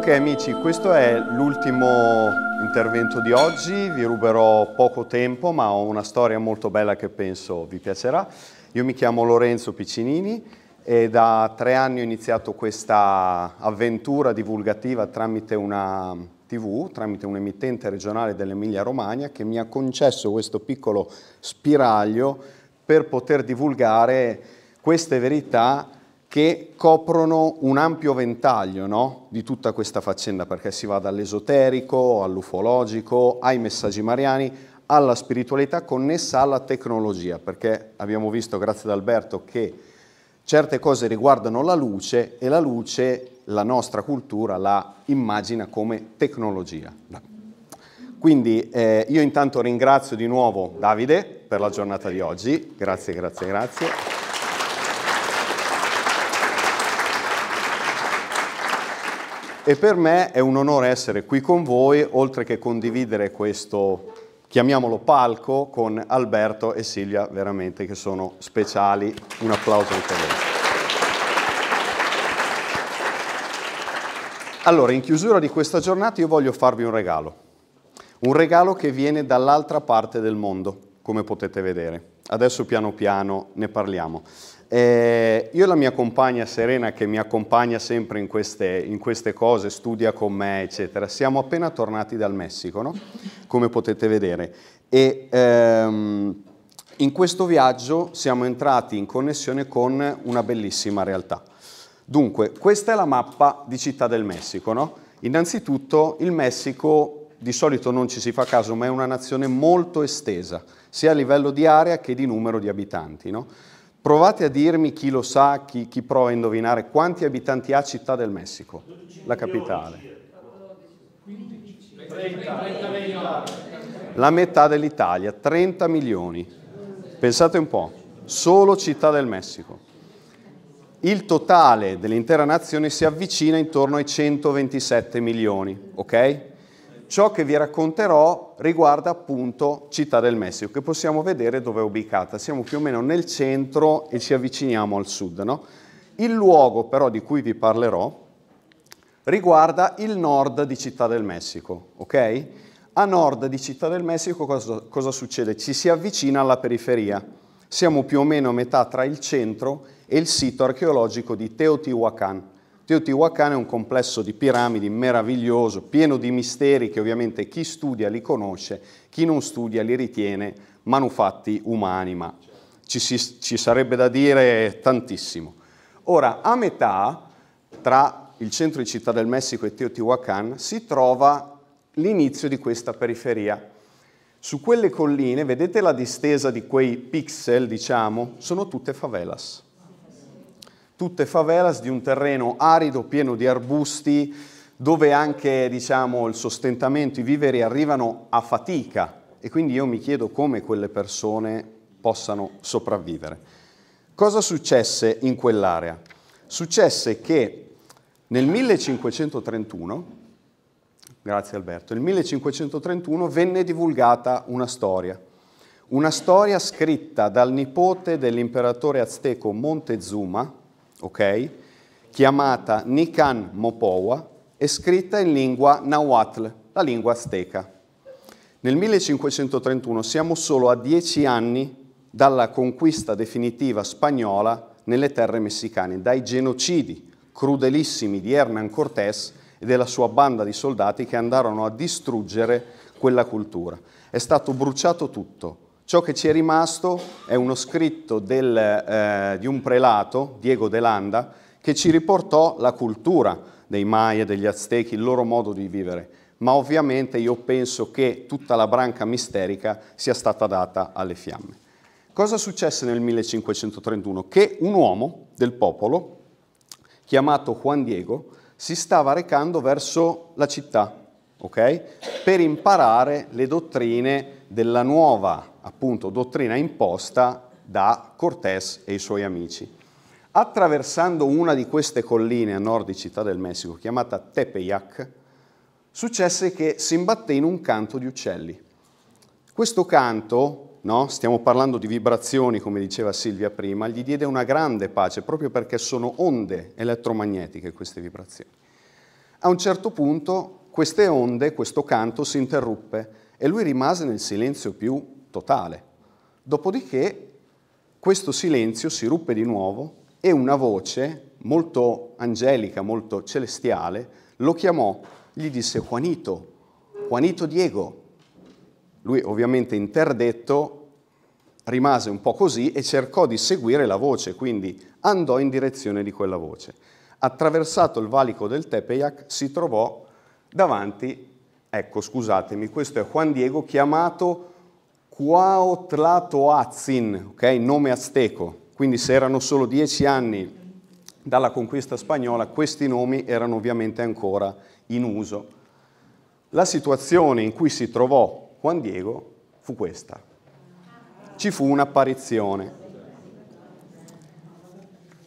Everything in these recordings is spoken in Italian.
Ok amici, questo è l'ultimo intervento di oggi, vi ruberò poco tempo ma ho una storia molto bella che penso vi piacerà. Io mi chiamo Lorenzo Piccinini e da tre anni ho iniziato questa avventura divulgativa tramite una TV, tramite un emittente regionale dell'Emilia Romagna che mi ha concesso questo piccolo spiraglio per poter divulgare queste verità che coprono un ampio ventaglio no? di tutta questa faccenda, perché si va dall'esoterico all'ufologico, ai messaggi mariani, alla spiritualità connessa alla tecnologia, perché abbiamo visto, grazie ad Alberto, che certe cose riguardano la luce e la luce, la nostra cultura, la immagina come tecnologia. Quindi eh, io intanto ringrazio di nuovo Davide per la giornata di oggi, grazie, grazie, grazie. E per me è un onore essere qui con voi, oltre che condividere questo, chiamiamolo palco, con Alberto e Silvia, veramente che sono speciali. Un applauso anche a loro. Allora, in chiusura di questa giornata io voglio farvi un regalo. Un regalo che viene dall'altra parte del mondo, come potete vedere. Adesso piano piano ne parliamo. Eh, io e la mia compagna Serena, che mi accompagna sempre in queste, in queste, cose, studia con me, eccetera, siamo appena tornati dal Messico, no? come potete vedere. E ehm, in questo viaggio siamo entrati in connessione con una bellissima realtà. Dunque, questa è la mappa di Città del Messico. No? Innanzitutto, il Messico di solito non ci si fa caso, ma è una nazione molto estesa, sia a livello di area che di numero di abitanti. No? Provate a dirmi chi lo sa, chi, chi, prova a indovinare quanti abitanti ha Città del Messico, la capitale. La metà dell'Italia, 30 milioni. Pensate un po', solo Città del Messico. Il totale dell'intera nazione si avvicina intorno ai 127 milioni, ok? Ciò che vi racconterò riguarda appunto Città del Messico, che possiamo vedere dove è ubicata. Siamo più o meno nel centro e ci avviciniamo al sud. No? Il luogo però di cui vi parlerò riguarda il nord di Città del Messico. Okay? A nord di Città del Messico cosa, cosa succede? Ci si avvicina alla periferia. Siamo più o meno a metà tra il centro e il sito archeologico di Teotihuacan. Teotihuacan è un complesso di piramidi meraviglioso, pieno di misteri che ovviamente chi studia li conosce, chi non studia li ritiene manufatti umani, ma ci, si, ci sarebbe da dire tantissimo. Ora, a metà tra il centro di Città del Messico e Teotihuacan si trova l'inizio di questa periferia. Su quelle colline, vedete la distesa di quei pixel, diciamo, sono tutte favelas tutte favelas di un terreno arido, pieno di arbusti, dove anche diciamo, il sostentamento, i viveri arrivano a fatica e quindi io mi chiedo come quelle persone possano sopravvivere. Cosa successe in quell'area? Successe che nel 1531, grazie Alberto, nel 1531 venne divulgata una storia, una storia scritta dal nipote dell'imperatore azteco Montezuma, ok? chiamata Nican Mopowa e scritta in lingua Nahuatl, la lingua azteca. Nel 1531 siamo solo a dieci anni dalla conquista definitiva spagnola nelle terre messicane, dai genocidi crudelissimi di Hernán Cortés e della sua banda di soldati che andarono a distruggere quella cultura. È stato bruciato tutto, Ciò che ci è rimasto è uno scritto del, eh, di un prelato, Diego de Landa, che ci riportò la cultura dei Maya, degli Aztechi, il loro modo di vivere. Ma ovviamente io penso che tutta la branca misterica sia stata data alle fiamme. Cosa successe nel 1531? Che un uomo del popolo, chiamato Juan Diego, si stava recando verso la città, okay? per imparare le dottrine della nuova appunto dottrina imposta da Cortés e i suoi amici. Attraversando una di queste colline a nord di Città del Messico, chiamata Tepeyac, successe che si imbatté in un canto di uccelli. Questo canto, no, stiamo parlando di vibrazioni, come diceva Silvia prima, gli diede una grande pace proprio perché sono onde elettromagnetiche queste vibrazioni. A un certo punto queste onde, questo canto si interruppe e lui rimase nel silenzio più totale. Dopodiché questo silenzio si ruppe di nuovo e una voce molto angelica, molto celestiale, lo chiamò, gli disse Juanito, Juanito Diego. Lui ovviamente interdetto rimase un po' così e cercò di seguire la voce, quindi andò in direzione di quella voce. Attraversato il valico del Tepeyac si trovò davanti, ecco scusatemi, questo è Juan Diego chiamato Cuautlatoatzin, ok, nome azteco, quindi se erano solo dieci anni dalla conquista spagnola, questi nomi erano ovviamente ancora in uso. La situazione in cui si trovò Juan Diego fu questa. Ci fu un'apparizione.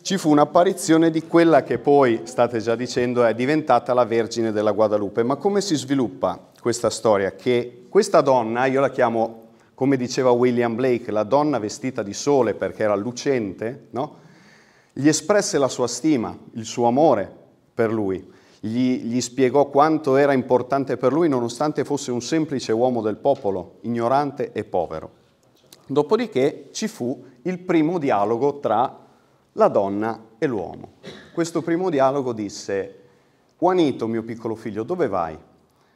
Ci fu un'apparizione di quella che poi, state già dicendo, è diventata la Vergine della Guadalupe. Ma come si sviluppa questa storia? Che questa donna, io la chiamo, come diceva William Blake, la donna vestita di sole perché era lucente, no? gli espresse la sua stima, il suo amore per lui, gli, gli, spiegò quanto era importante per lui nonostante fosse un semplice uomo del popolo, ignorante e povero. Dopodiché ci fu il primo dialogo tra la donna e l'uomo. Questo primo dialogo disse, Juanito, mio piccolo figlio, dove vai?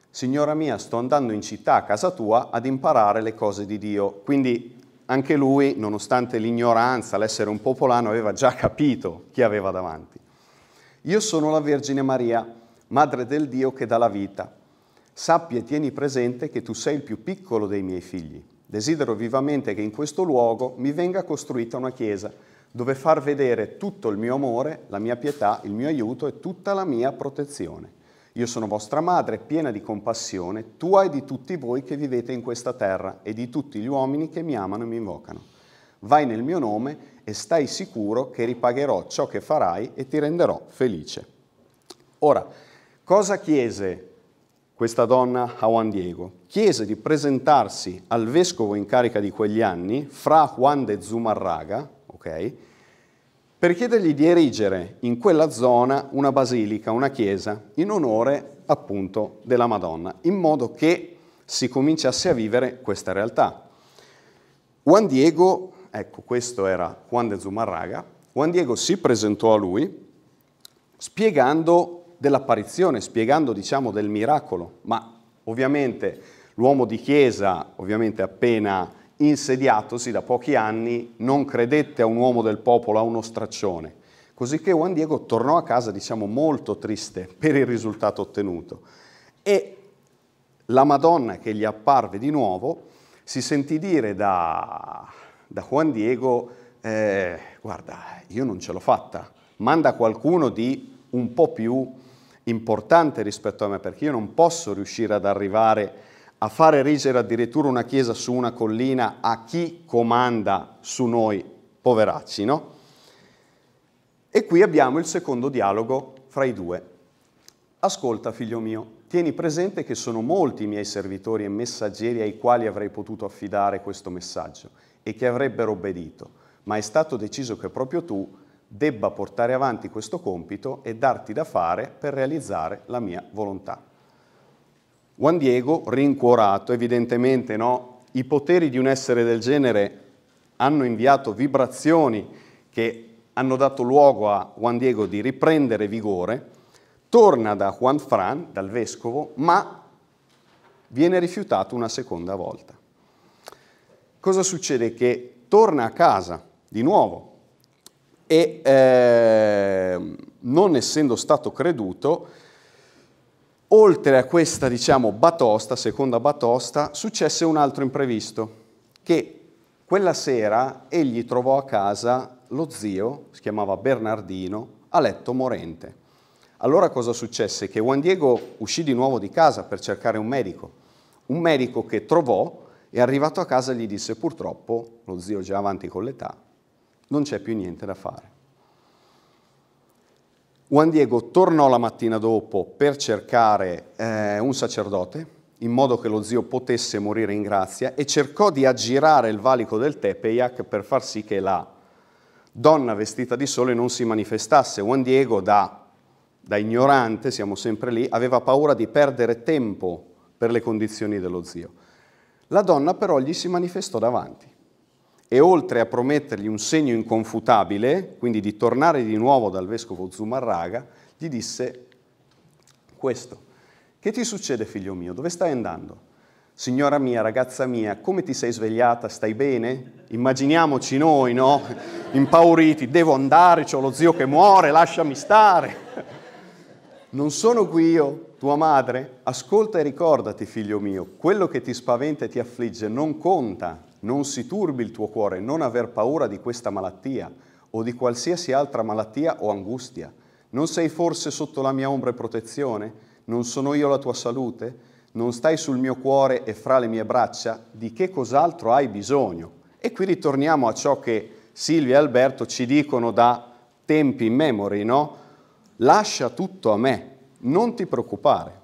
Signora mia, sto andando in città a casa tua ad imparare le cose di Dio. Quindi anche lui, nonostante l'ignoranza, l'essere un popolano, aveva già capito chi aveva davanti. Io sono la Vergine Maria, madre del Dio che dà la vita. Sappi e tieni presente che tu sei il più piccolo dei miei figli. Desidero vivamente che in questo luogo mi venga costruita una chiesa dove far vedere tutto il mio amore, la mia pietà, il mio aiuto e tutta la mia protezione. Io sono vostra madre, piena di compassione, tua e di tutti voi che vivete in questa terra e di tutti gli uomini che mi amano e mi invocano. Vai nel mio nome e stai sicuro che ripagherò ciò che farai e ti renderò felice. Ora, cosa chiese questa donna a Juan Diego? Chiese di presentarsi al vescovo in carica di quegli anni, Fra Juan de Zumarraga, ok? Per chiedergli di erigere in quella zona una basilica, una chiesa, in onore appunto della Madonna, in modo che si cominciasse a vivere questa realtà. Juan Diego, ecco questo era Juan de Zumarraga, Juan Diego si presentò a lui spiegando dell'apparizione, spiegando diciamo del miracolo, ma ovviamente l'uomo di chiesa, ovviamente appena insediatosi da pochi anni, non credette a un uomo del popolo, a uno straccione. Così che Juan Diego tornò a casa, diciamo, molto triste per il risultato ottenuto. E la Madonna che gli apparve di nuovo si sentì dire da, da Juan Diego, eh, guarda, io non ce l'ho fatta, manda qualcuno di un po' più importante rispetto a me, perché io non posso riuscire ad arrivare a fare erigere addirittura una chiesa su una collina a chi comanda su noi poveracci, no? E qui abbiamo il secondo dialogo fra i due. Ascolta, figlio mio, tieni presente che sono molti i miei servitori e messaggeri ai quali avrei potuto affidare questo messaggio e che avrebbero obbedito, ma è stato deciso che proprio tu debba portare avanti questo compito e darti da fare per realizzare la mia volontà. Juan Diego, rincuorato, evidentemente no, i poteri di un essere del genere hanno inviato vibrazioni che hanno dato luogo a Juan Diego di riprendere vigore, torna da Juan Fran, dal vescovo, ma viene rifiutato una seconda volta. Cosa succede? Che torna a casa di nuovo e eh, non essendo stato creduto, Oltre a questa, diciamo, batosta, seconda batosta, successe un altro imprevisto, che quella sera egli trovò a casa lo zio, si chiamava Bernardino, a letto morente. Allora cosa successe? Che Juan Diego uscì di nuovo di casa per cercare un medico, un medico che trovò e arrivato a casa gli disse purtroppo, lo zio già avanti con l'età, non c'è più niente da fare. Juan Diego tornò la mattina dopo per cercare eh, un sacerdote, in modo che lo zio potesse morire in grazia, e cercò di aggirare il valico del Tepeyac per far sì che la donna vestita di sole non si manifestasse. Juan Diego, da da ignorante, siamo sempre lì, aveva paura di perdere tempo per le condizioni dello zio. La donna però gli si manifestò davanti e oltre a promettergli un segno inconfutabile, quindi di tornare di nuovo dal vescovo Zumarraga, gli disse questo. Che ti succede figlio mio? Dove stai andando? Signora mia, ragazza mia, come ti sei svegliata? Stai bene? Immaginiamoci noi, no? Impauriti, devo andare, ho lo zio che muore, lasciami stare. Non sono qui io, tua madre? Ascolta e ricordati, figlio mio, quello che ti spaventa e ti affligge non conta, non si turbi il tuo cuore, non aver paura di questa malattia o di qualsiasi altra malattia o angustia. Non sei forse sotto la mia ombra e protezione? Non sono io la tua salute? Non stai sul mio cuore e fra le mie braccia? Di che cos'altro hai bisogno? E qui ritorniamo a ciò che Silvia e Alberto ci dicono da tempi in memory, no? Lascia tutto a me, non ti preoccupare.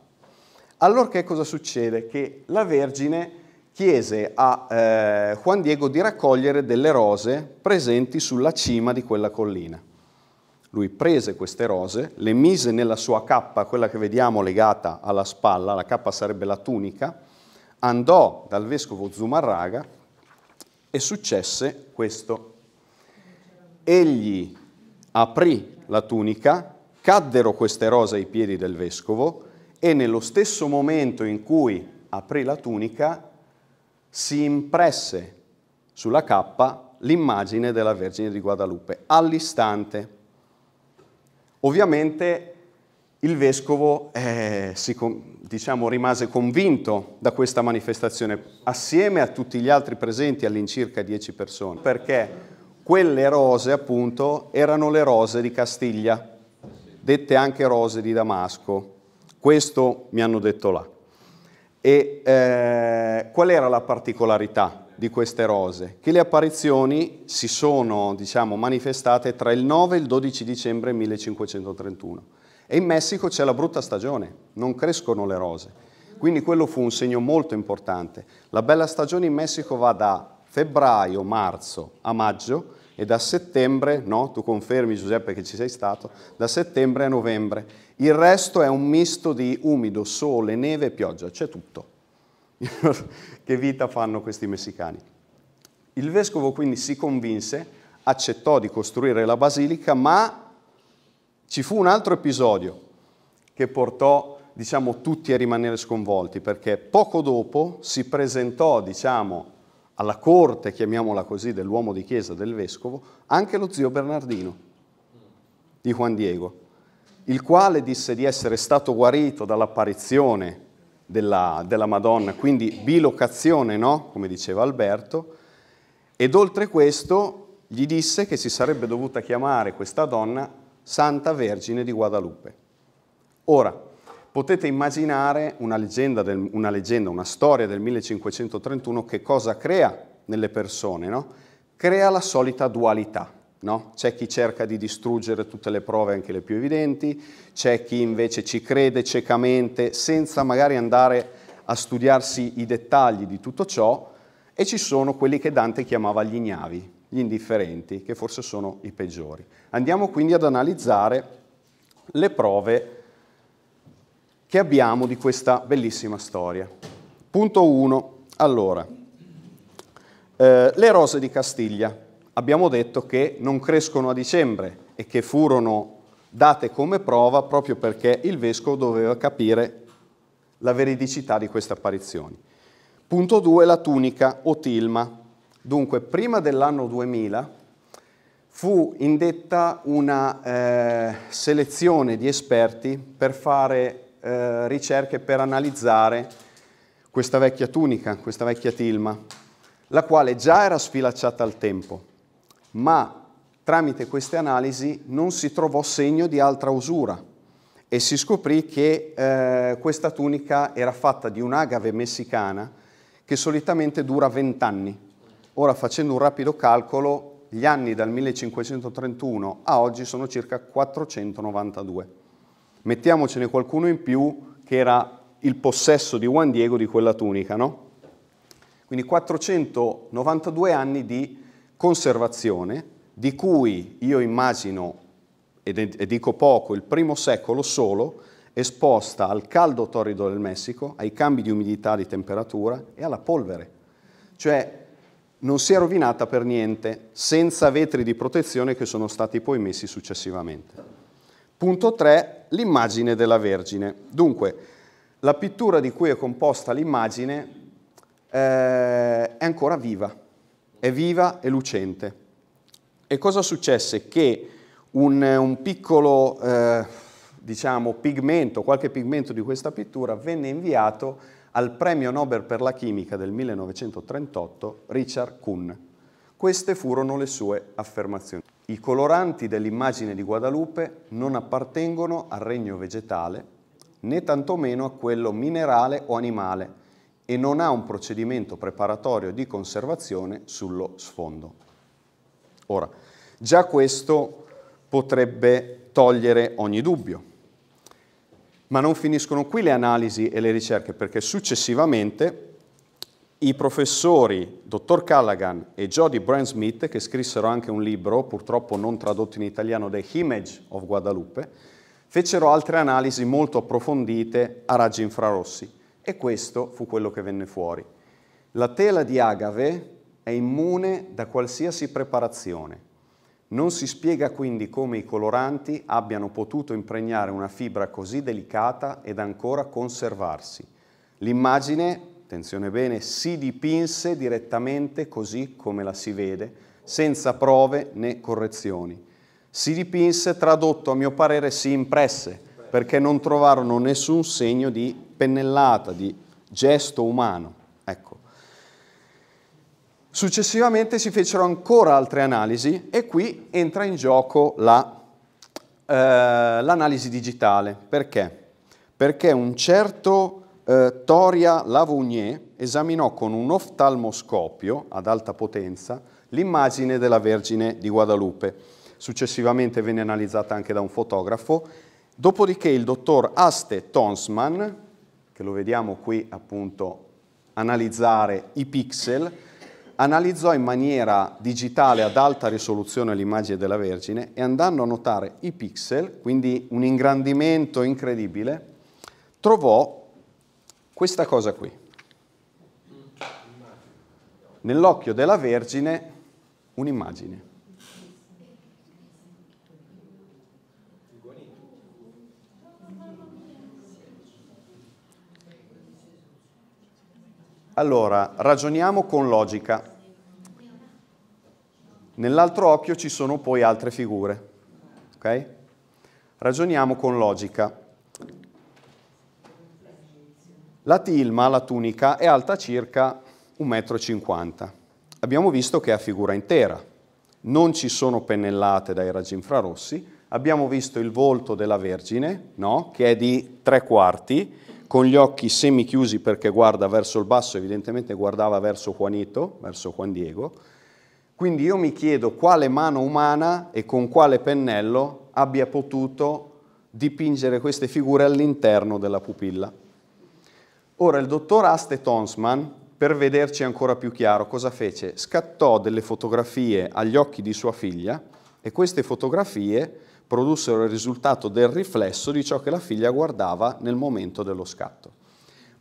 Allora che cosa succede? Che la Vergine chiese a eh, Juan Diego di raccogliere delle rose presenti sulla cima di quella collina. Lui prese queste rose, le mise nella sua cappa, quella che vediamo legata alla spalla, la cappa sarebbe la tunica, andò dal vescovo Zumarraga e successe questo. Egli aprì la tunica, caddero queste rose ai piedi del vescovo e nello stesso momento in cui aprì la tunica si impresse sulla cappa l'immagine della Vergine di Guadalupe all'istante. Ovviamente il vescovo eh, si, diciamo, rimase convinto da questa manifestazione, assieme a tutti gli altri presenti, all'incirca dieci persone, perché quelle rose, appunto, erano le rose di Castiglia, dette anche rose di Damasco. Questo mi hanno detto là. E eh, qual era la particolarità? di queste rose, che le apparizioni si sono diciamo, manifestate tra il 9 e il 12 dicembre 1531. E in Messico c'è la brutta stagione, non crescono le rose. Quindi quello fu un segno molto importante. La bella stagione in Messico va da febbraio, marzo a maggio e da settembre, no? Tu confermi Giuseppe che ci sei stato, da settembre a novembre. Il resto è un misto di umido, sole, neve e pioggia, c'è tutto. che vita fanno questi messicani. Il vescovo quindi si convinse, accettò di costruire la basilica, ma ci fu un altro episodio che portò diciamo, tutti a rimanere sconvolti, perché poco dopo si presentò diciamo, alla corte, chiamiamola così, dell'uomo di chiesa, del vescovo, anche lo zio Bernardino di Juan Diego, il quale disse di essere stato guarito dall'apparizione della, della Madonna, quindi bilocazione, no? come diceva Alberto, ed oltre questo gli disse che si sarebbe dovuta chiamare questa donna Santa Vergine di Guadalupe. Ora, potete immaginare una leggenda, del, una, leggenda una storia del 1531 che cosa crea nelle persone, no? Crea la solita dualità. No? C'è chi cerca di distruggere tutte le prove, anche le più evidenti, c'è chi invece ci crede ciecamente senza magari andare a studiarsi i dettagli di tutto ciò e ci sono quelli che Dante chiamava gli ignavi, gli indifferenti, che forse sono i peggiori. Andiamo quindi ad analizzare le prove che abbiamo di questa bellissima storia. Punto 1. Allora, eh, le rose di Castiglia abbiamo detto che non crescono a dicembre e che furono date come prova proprio perché il vescovo doveva capire la veridicità di queste apparizioni. Punto 2, la tunica o tilma. Dunque, prima dell'anno 2000 fu indetta una eh, selezione di esperti per fare eh, ricerche per analizzare questa vecchia tunica, questa vecchia tilma, la quale già era sfilacciata al tempo ma tramite queste analisi non si trovò segno di altra usura e si scoprì che eh, questa tunica era fatta di un'agave messicana che solitamente dura 20 anni. Ora facendo un rapido calcolo, gli anni dal 1531 a oggi sono circa 492. Mettiamocene qualcuno in più che era il possesso di Juan Diego di quella tunica, no? Quindi 492 anni di conservazione, di cui io immagino e dico poco, il primo secolo solo, esposta al caldo torrido del Messico, ai cambi di umidità, di temperatura e alla polvere. Cioè non si è rovinata per niente, senza vetri di protezione che sono stati poi messi successivamente. Punto 3, l'immagine della Vergine. Dunque, la pittura di cui è composta l'immagine eh, è ancora viva, è viva e lucente. E cosa successe? Che un, un piccolo eh, diciamo, pigmento, qualche pigmento di questa pittura venne inviato al premio Nobel per la chimica del 1938 Richard Kuhn. Queste furono le sue affermazioni. I coloranti dell'immagine di Guadalupe non appartengono al regno vegetale né tantomeno a quello minerale o animale e non ha un procedimento preparatorio di conservazione sullo sfondo. Ora, già questo potrebbe togliere ogni dubbio. Ma non finiscono qui le analisi e le ricerche perché successivamente i professori dottor Callaghan e Jody Brand Smith, che scrissero anche un libro, purtroppo non tradotto in italiano, The Image of Guadalupe, fecero altre analisi molto approfondite a raggi infrarossi e questo fu quello che venne fuori. La tela di agave è immune da qualsiasi preparazione non si spiega quindi come i coloranti abbiano potuto impregnare una fibra così delicata ed ancora conservarsi. L'immagine, attenzione bene, si dipinse direttamente così come la si vede, senza prove né correzioni. Si dipinse, tradotto a mio parere, si impresse, perché non trovarono nessun segno di pennellata, di gesto umano. Successivamente si fecero ancora altre analisi e qui entra in gioco la, eh, l'analisi digitale. Perché? Perché un certo eh, Toria Lavounier esaminò con un oftalmoscopio ad alta potenza l'immagine della Vergine di Guadalupe. Successivamente venne analizzata anche da un fotografo. Dopodiché il dottor Aste Tonsman, che lo vediamo qui appunto analizzare i pixel, analizzò in maniera digitale ad alta risoluzione l'immagine della Vergine e andando a notare i pixel, quindi un ingrandimento incredibile, trovò questa cosa qui. Nell'occhio della Vergine un'immagine. Allora, ragioniamo con logica. Nell'altro occhio ci sono poi altre figure. Ok? Ragioniamo con logica. La tilma, la tunica, è alta circa 1,50 m. Abbiamo visto che è a figura intera. Non ci sono pennellate dai raggi infrarossi. Abbiamo visto il volto della Vergine, no? che è di tre quarti, con gli occhi semichiusi perché guarda verso il basso, evidentemente guardava verso Juanito, verso Juan Diego. Quindi io mi chiedo quale mano umana e con quale pennello abbia potuto dipingere queste figure all'interno della pupilla. Ora il dottor Aste Tonsman, per vederci ancora più chiaro, cosa fece? Scattò delle fotografie agli occhi di sua figlia e queste fotografie produssero il risultato del riflesso di ciò che la figlia guardava nel momento dello scatto.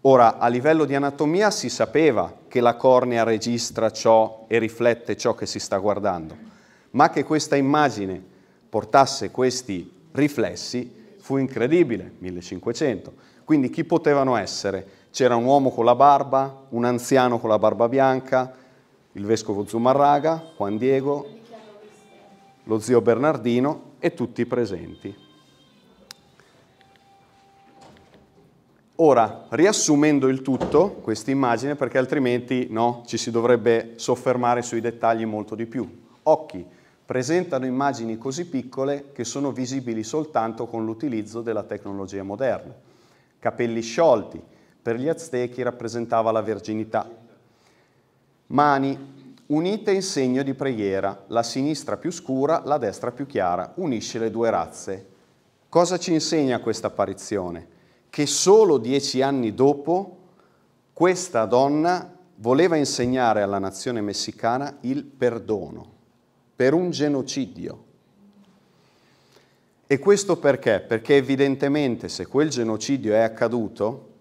Ora, a livello di anatomia si sapeva che la cornea registra ciò e riflette ciò che si sta guardando, ma che questa immagine portasse questi riflessi fu incredibile, 1500. Quindi chi potevano essere? C'era un uomo con la barba, un anziano con la barba bianca, il vescovo Zumarraga, Juan Diego, lo zio Bernardino e tutti presenti. Ora, riassumendo il tutto, questa immagine, perché altrimenti no, ci si dovrebbe soffermare sui dettagli molto di più. Occhi presentano immagini così piccole che sono visibili soltanto con l'utilizzo della tecnologia moderna. Capelli sciolti, per gli aztechi rappresentava la verginità. Mani unite in segno di preghiera, la sinistra più scura, la destra più chiara, unisce le due razze. Cosa ci insegna questa apparizione? Che solo dieci anni dopo questa donna voleva insegnare alla nazione messicana il perdono per un genocidio. E questo perché? Perché evidentemente se quel genocidio è accaduto,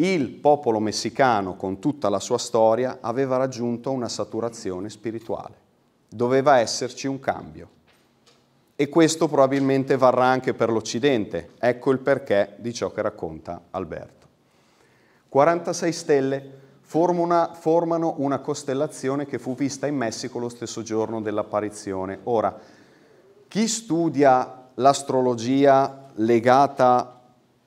il popolo messicano con tutta la sua storia aveva raggiunto una saturazione spirituale. Doveva esserci un cambio. E questo probabilmente varrà anche per l'Occidente. Ecco il perché di ciò che racconta Alberto. 46 stelle formano una costellazione che fu vista in Messico lo stesso giorno dell'apparizione. Ora, chi studia l'astrologia legata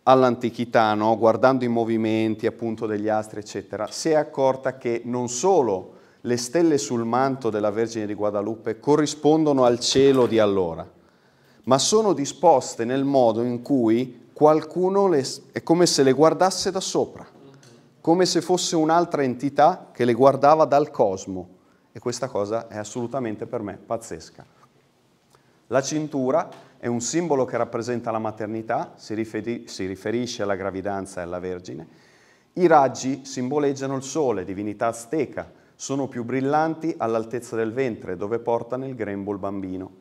all'antichità, no? guardando i movimenti appunto degli astri, eccetera, si è accorta che non solo le stelle sul manto della Vergine di Guadalupe corrispondono al cielo di allora, ma sono disposte nel modo in cui qualcuno le, è come se le guardasse da sopra, come se fosse un'altra entità che le guardava dal cosmo. E questa cosa è assolutamente per me pazzesca. La cintura è un simbolo che rappresenta la maternità, si, riferi- si riferisce alla gravidanza e alla Vergine. I raggi simboleggiano il sole, divinità azteca, sono più brillanti all'altezza del ventre, dove portano il grembo il bambino.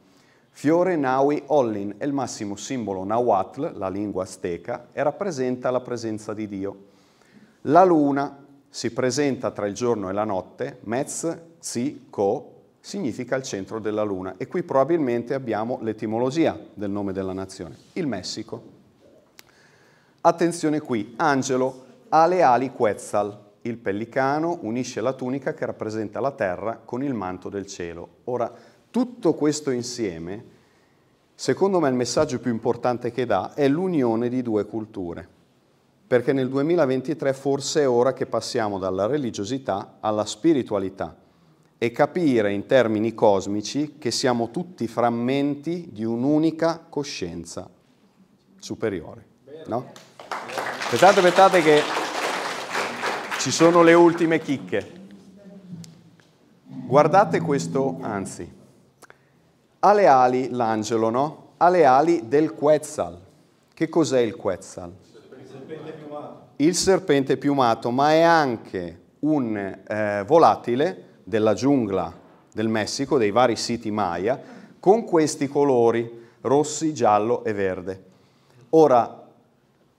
Fiore Naui Ollin è il massimo simbolo Nahuatl, la lingua azteca, e rappresenta la presenza di Dio. La luna si presenta tra il giorno e la notte, Mez, Zi, Ko, significa il centro della Luna e qui probabilmente abbiamo l'etimologia del nome della nazione, il Messico. Attenzione qui, angelo ha le ali Quetzal, il pellicano unisce la tunica che rappresenta la terra con il manto del cielo. Ora, tutto questo insieme, secondo me il messaggio più importante che dà è l'unione di due culture, perché nel 2023 forse è ora che passiamo dalla religiosità alla spiritualità e capire in termini cosmici che siamo tutti frammenti di un'unica coscienza superiore. No? Aspettate, aspettate che ci sono le ultime chicche. Guardate questo, anzi, ha le ali l'angelo, no? Ha le ali del Quetzal. Che cos'è il Quetzal? Il serpente piumato. Il serpente piumato, ma è anche un eh, volatile della giungla del Messico, dei vari siti Maya, con questi colori, rossi, giallo e verde. Ora,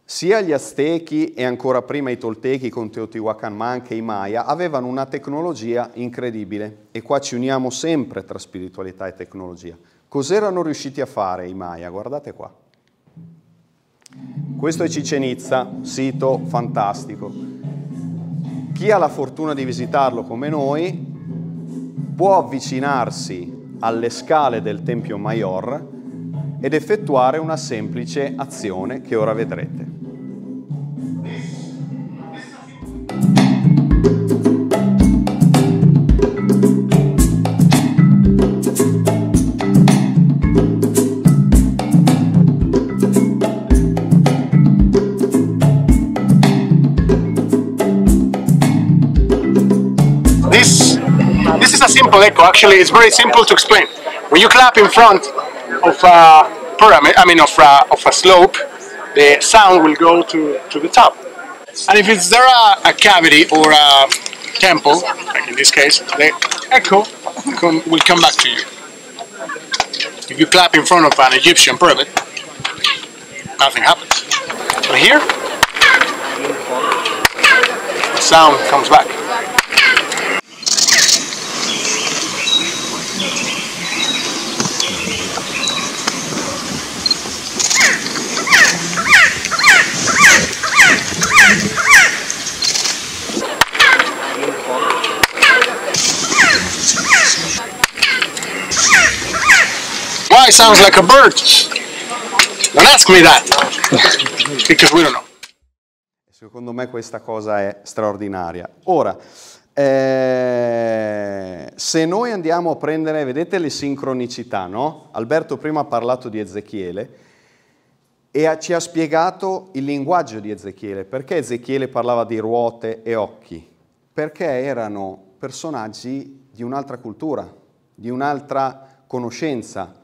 sia gli Aztechi e ancora prima i Toltechi con Teotihuacan, ma anche i Maya, avevano una tecnologia incredibile e qua ci uniamo sempre tra spiritualità e tecnologia. Cos'erano riusciti a fare i Maya? Guardate qua. Questo è Chichen Itza, sito fantastico. Chi ha la fortuna di visitarlo come noi può avvicinarsi alle scale del Tempio Mayor ed effettuare una semplice azione che ora vedrete. Simple echo. Actually, it's very simple to explain. When you clap in front of a pyramid, I mean of a, of a slope, the sound will go to, to the top. And if it's there a, a cavity or a temple, like in this case, the echo will come back to you. If you clap in front of an Egyptian pyramid, nothing happens. But here, the sound comes back. Why sounds like a bird? Don't ask me that, because we don't know. Secondo me questa cosa è straordinaria. Ora, eh, se noi andiamo a prendere, vedete le sincronicità, no? Alberto prima ha parlato di Ezechiele e ha, ci ha spiegato il linguaggio di Ezechiele. Perché Ezechiele parlava di ruote e occhi? Perché erano personaggi di un'altra cultura, di un'altra conoscenza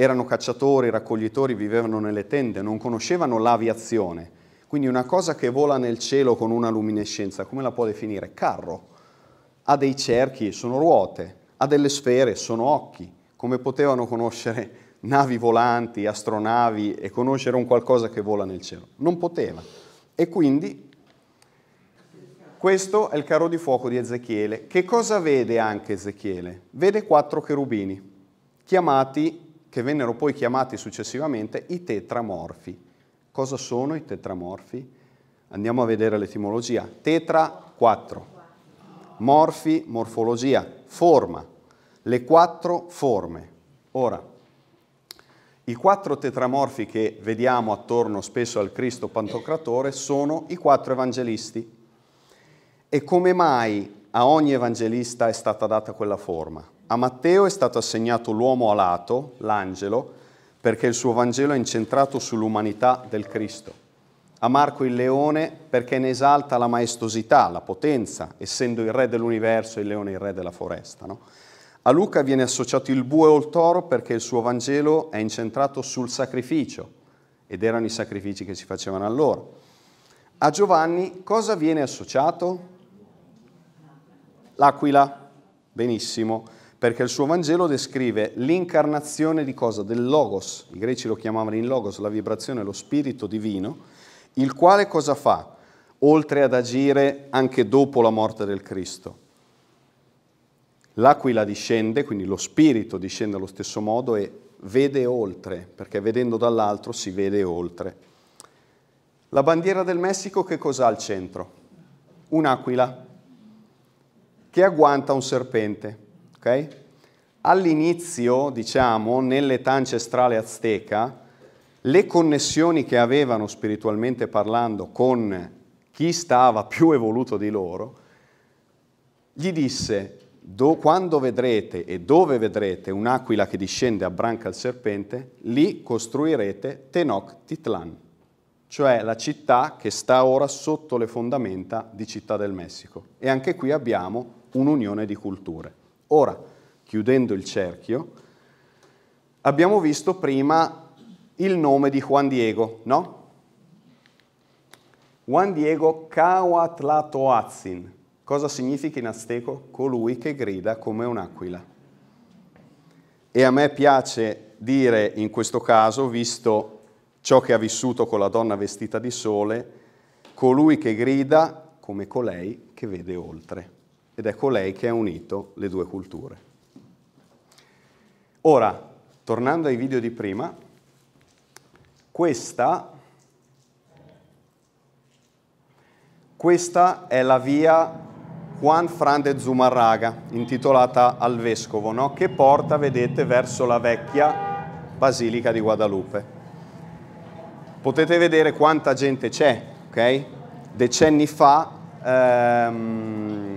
erano cacciatori, raccoglitori, vivevano nelle tende, non conoscevano l'aviazione. Quindi una cosa che vola nel cielo con una luminescenza, come la può definire? Carro. Ha dei cerchi, sono ruote, ha delle sfere, sono occhi. Come potevano conoscere navi volanti, astronavi e conoscere un qualcosa che vola nel cielo. Non poteva. E quindi questo è il carro di fuoco di Ezechiele. Che cosa vede anche Ezechiele? Vede quattro cherubini, chiamati, che vennero poi chiamati successivamente i tetramorfi. Cosa sono i tetramorfi? Andiamo a vedere l'etimologia. Tetra, quattro. Morfi, morfologia, forma. Le quattro forme. Ora, i quattro tetramorfi che vediamo attorno spesso al Cristo Pantocratore sono i quattro evangelisti. E come mai a ogni evangelista è stata data quella forma? A Matteo è stato assegnato l'uomo alato, l'angelo, perché il suo Vangelo è incentrato sull'umanità del Cristo a Marco il leone perché ne esalta la maestosità, la potenza, essendo il re dell'universo e il leone il re della foresta. No? A Luca viene associato il bue o il toro perché il suo Vangelo è incentrato sul sacrificio ed erano i sacrifici che si facevano allora. A Giovanni cosa viene associato? L'aquila, benissimo, perché il suo Vangelo descrive l'incarnazione di cosa? Del logos, i greci lo chiamavano in logos, la vibrazione, lo spirito divino, il quale cosa fa? Oltre ad agire anche dopo la morte del Cristo. L'aquila discende, quindi lo spirito discende allo stesso modo e vede oltre, perché vedendo dall'altro si vede oltre. La bandiera del Messico che cos'ha al centro? Un'aquila che agguanta un serpente. Okay? All'inizio, diciamo, nell'età ancestrale azteca, le connessioni che avevano spiritualmente parlando con chi stava più evoluto di loro, gli disse, do, quando vedrete e dove vedrete un'aquila che discende a branca il serpente, lì costruirete Tenoch Titlan, cioè la città che sta ora sotto le fondamenta di Città del Messico. E anche qui abbiamo un'unione di culture. Ora, chiudendo il cerchio, abbiamo visto prima il nome di Juan Diego, no? Juan Diego Cahuatlatoatzin. Cosa significa in azteco? Colui che grida come un'aquila. E a me piace dire in questo caso, visto ciò che ha vissuto con la donna vestita di sole, colui che grida come colei che vede oltre. Ed è colei che ha unito le due culture. Ora, tornando ai video di prima, questa, questa è la via Juan Fran de Zumarraga, intitolata al vescovo, no? che porta, vedete, verso la vecchia Basilica di Guadalupe. Potete vedere quanta gente c'è, ok? Decenni fa ehm,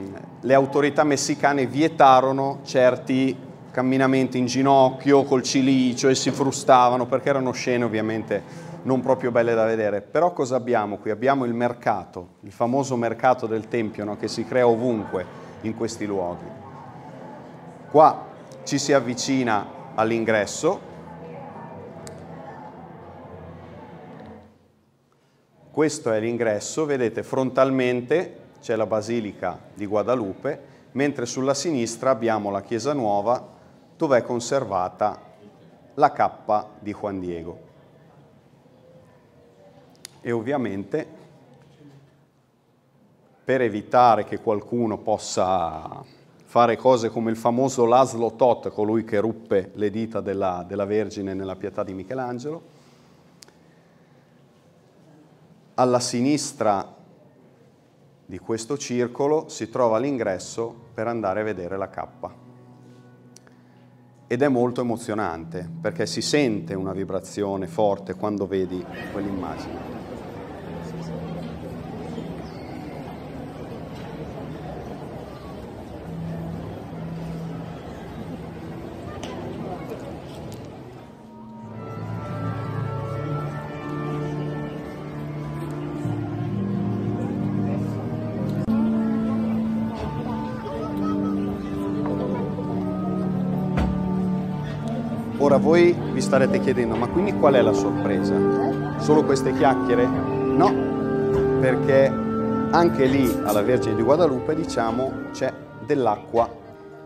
le autorità messicane vietarono certi camminamenti in ginocchio, col cilicio e si frustavano perché erano scene ovviamente non proprio belle da vedere. Però cosa abbiamo qui? Abbiamo il mercato, il famoso mercato del Tempio no? che si crea ovunque in questi luoghi. Qua ci si avvicina all'ingresso. Questo è l'ingresso, vedete frontalmente c'è la Basilica di Guadalupe, mentre sulla sinistra abbiamo la Chiesa Nuova dove è conservata la cappa di Juan Diego. E ovviamente per evitare che qualcuno possa fare cose come il famoso Laszlo Tot, colui che ruppe le dita della, della Vergine nella pietà di Michelangelo, alla sinistra di questo circolo si trova l'ingresso per andare a vedere la cappa ed è molto emozionante perché si sente una vibrazione forte quando vedi quell'immagine. Starete chiedendo, ma quindi qual è la sorpresa? Solo queste chiacchiere? No, perché anche lì alla Vergine di Guadalupe diciamo c'è dell'acqua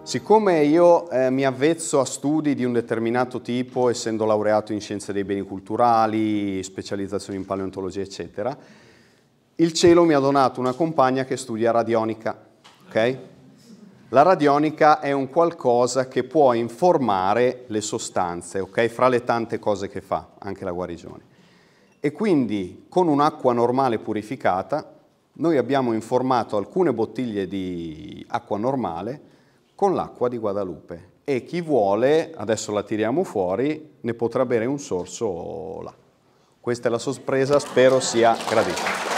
Siccome io eh, mi avvezzo a studi di un determinato tipo, essendo laureato in scienze dei beni culturali, specializzazione in paleontologia, eccetera, il cielo mi ha donato una compagna che studia radionica. Okay? La radionica è un qualcosa che può informare le sostanze, okay? fra le tante cose che fa, anche la guarigione. E quindi con un'acqua normale purificata noi abbiamo informato alcune bottiglie di acqua normale con l'acqua di Guadalupe e chi vuole, adesso la tiriamo fuori, ne potrà bere un sorso là. Questa è la sorpresa, spero sia gradita.